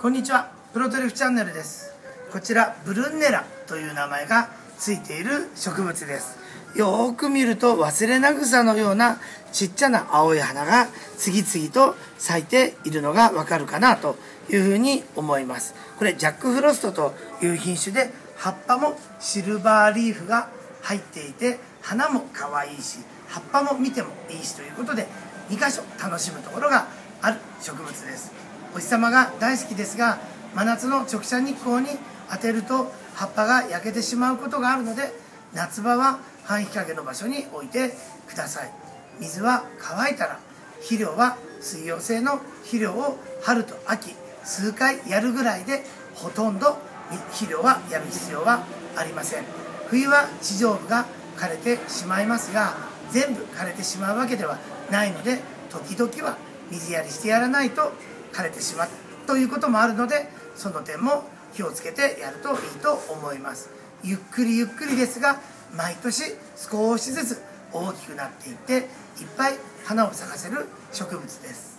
こんにちは。プロトリュフチャンネルです。こちらブルンネラという名前がついている植物です。よーく見ると忘れな草のようなちっちゃな青い花が次々と咲いているのがわかるかなというふうに思います。これジャックフロストという品種で葉っぱもシルバーリーフが入っていて花も可愛いし葉っぱも見てもいいしということで2箇所楽しむところがある植物です。お日様が大好きですが真夏の直射日光に当てると葉っぱが焼けてしまうことがあるので夏場は半日陰の場所に置いてください。水は乾いたら肥料は水溶性の肥料を春と秋数回やるぐらいでほとんど肥料はやる必要はありません。冬は地上部が枯れてしまいますが全部枯れてしまうわけではないので時々は水やりしてやらないと枯れてしまうということもあるのでその点も気をつけてやるといいと思います。ゆっくりゆっくりですが毎年少しずつ大きくなっていっていっぱい花を咲かせる植物です。